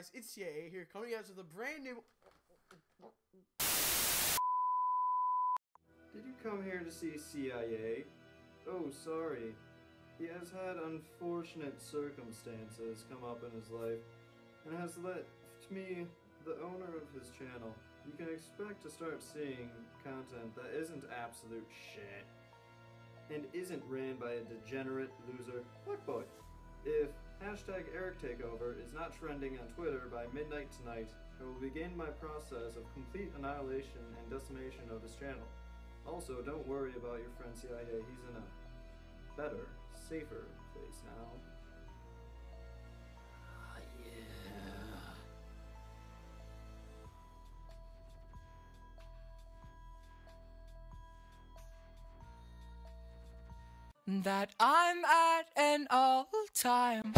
Guys, it's CIA here, coming out with a brand new... Did you come here to see CIA? Oh, sorry. He has had unfortunate circumstances come up in his life, and has left me the owner of his channel. You can expect to start seeing content that isn't absolute shit, and isn't ran by a degenerate loser fuckboy. If hashtag Eric Takeover is not trending on Twitter by midnight tonight, I will begin my process of complete annihilation and decimation of this channel. Also, don't worry about your friend CIA, he's in a better, safer place now. that I'm at an all time.